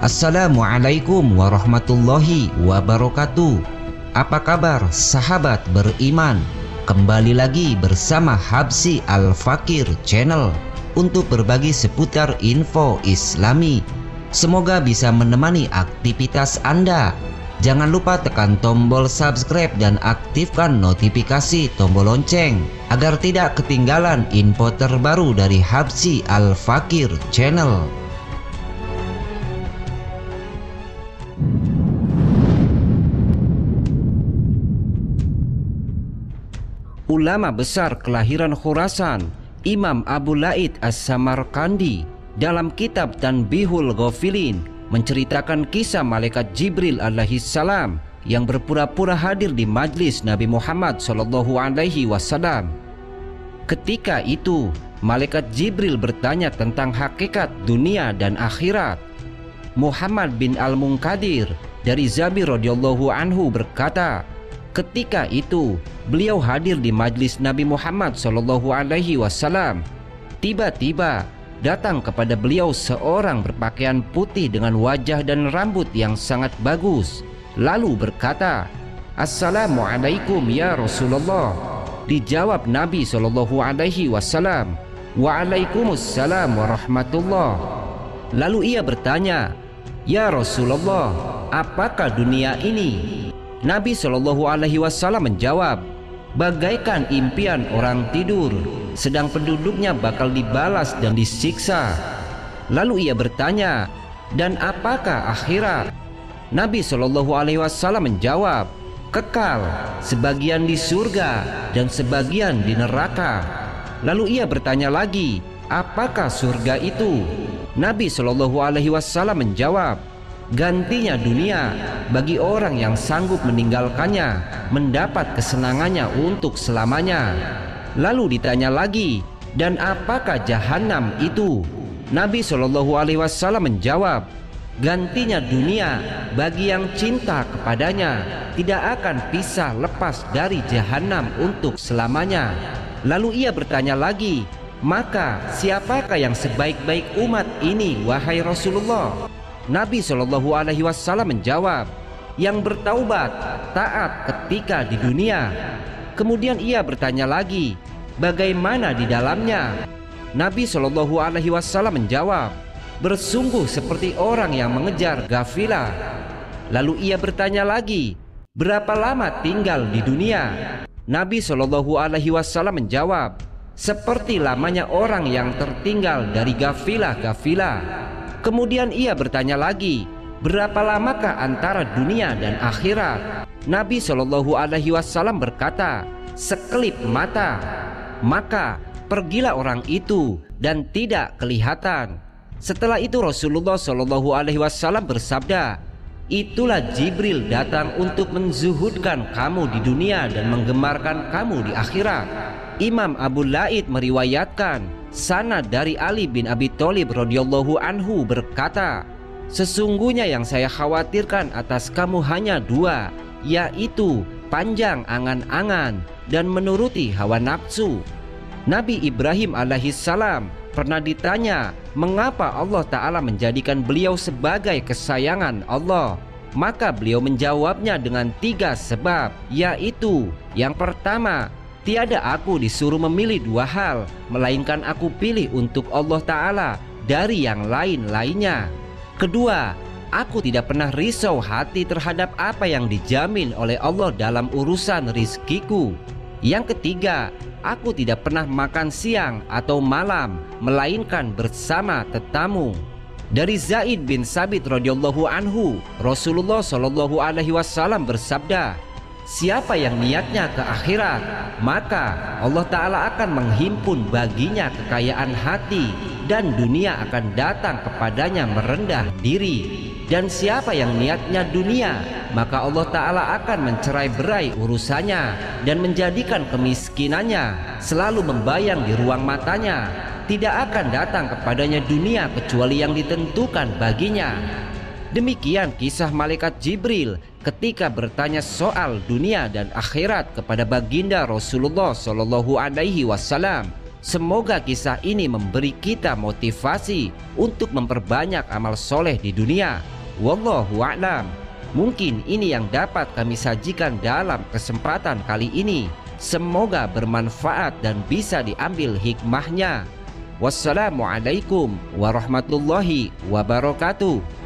Assalamualaikum warahmatullahi wabarakatuh. Apa kabar sahabat beriman? Kembali lagi bersama Habsi Al-Fakir Channel Untuk berbagi seputar info islami. Semoga bisa menemani aktivitas Anda. Jangan lupa tekan tombol subscribe dan aktifkan notifikasi tombol lonceng agar tidak ketinggalan info terbaru dari Habsi Al-Fakir Channel. Ulama besar kelahiran Khurasan, Imam Abu Laid As-Samarkandi dalam kitab Tanbihul Ghafilin menceritakan kisah malaikat Jibril alaihi salam yang berpura-pura hadir di majlis Nabi Muhammad sallallahu alaihi wasallam. Ketika itu, malaikat Jibril bertanya tentang hakikat dunia dan akhirat. Muhammad bin Al-Munkadir dari Zabir radhiyallahu anhu berkata, Ketika itu, beliau hadir di majlis Nabi Muhammad Shallallahu Alaihi Wasallam. Tiba-tiba datang kepada beliau seorang berpakaian putih dengan wajah dan rambut yang sangat bagus, lalu berkata, Assalamualaikum ya Rasulullah. Dijawab Nabi Shallallahu Alaihi Wasallam, Waalaikumsalam warahmatullah. Lalu ia bertanya, Ya Rasulullah, apakah dunia ini? Nabi Shallallahu Alaihi Wasallam menjawab, bagaikan impian orang tidur, sedang penduduknya bakal dibalas dan disiksa. Lalu ia bertanya, dan apakah akhirat? Nabi Shallallahu Alaihi Wasallam menjawab, kekal, sebagian di surga dan sebagian di neraka. Lalu ia bertanya lagi, apakah surga itu? Nabi Shallallahu Alaihi Wasallam menjawab, gantinya dunia bagi orang yang sanggup meninggalkannya mendapat kesenangannya untuk selamanya. Lalu ditanya lagi dan apakah jahanam itu? Nabi Shallallahu Alaihi Wasallam menjawab gantinya dunia bagi yang cinta kepadanya tidak akan pisah lepas dari jahanam untuk selamanya. Lalu ia bertanya lagi maka siapakah yang sebaik-baik umat ini wahai Rasulullah Nabi Shallallahu Alaihi Wasallam menjawab, yang bertaubat taat ketika di dunia. Kemudian ia bertanya lagi, bagaimana di dalamnya? Nabi Shallallahu Alaihi Wasallam menjawab, bersungguh seperti orang yang mengejar gafilah. Lalu ia bertanya lagi, berapa lama tinggal di dunia? Nabi Shallallahu Alaihi Wasallam menjawab, seperti lamanya orang yang tertinggal dari gafilah-gafilah. Kemudian ia bertanya lagi, berapa lamakah antara dunia dan akhirat? Nabi Shallallahu Alaihi Wasallam berkata, sekelip mata. Maka pergilah orang itu dan tidak kelihatan. Setelah itu Rasulullah Shallallahu Alaihi Wasallam bersabda, itulah Jibril datang untuk menzuhudkan kamu di dunia dan menggemarkan kamu di akhirat. Imam Abu Laid meriwayatkan Sanad dari Ali bin Abi Thalib radhiyallahu anhu berkata, Sesungguhnya yang saya khawatirkan atas kamu hanya dua, yaitu panjang angan-angan dan menuruti hawa nafsu. Nabi Ibrahim alaihissalam pernah ditanya mengapa Allah Ta'ala menjadikan beliau sebagai kesayangan Allah. Maka beliau menjawabnya dengan tiga sebab, yaitu yang pertama Tiada aku disuruh memilih dua hal, melainkan aku pilih untuk Allah Ta'ala dari yang lain-lainnya. Kedua, aku tidak pernah risau hati terhadap apa yang dijamin oleh Allah dalam urusan rizkiku. Yang ketiga, aku tidak pernah makan siang atau malam, melainkan bersama tetamu. Dari Zaid bin Sabit radhiyallahu anhu, Rasulullah shallallahu alaihi wasallam bersabda, Siapa yang niatnya ke akhirat, maka Allah Ta'ala akan menghimpun baginya kekayaan hati dan dunia akan datang kepadanya merendah diri. Dan siapa yang niatnya dunia, maka Allah Ta'ala akan mencerai berai urusannya dan menjadikan kemiskinannya selalu membayang di ruang matanya. Tidak akan datang kepadanya dunia kecuali yang ditentukan baginya. Demikian kisah malaikat Jibril ketika bertanya soal dunia dan akhirat kepada baginda Rasulullah Shallallahu Alaihi Wasallam. Semoga kisah ini memberi kita motivasi untuk memperbanyak amal soleh di dunia. Wallahu a'lam. Mungkin ini yang dapat kami sajikan dalam kesempatan kali ini. Semoga bermanfaat dan bisa diambil hikmahnya. Wassalamualaikum warahmatullahi wabarakatuh.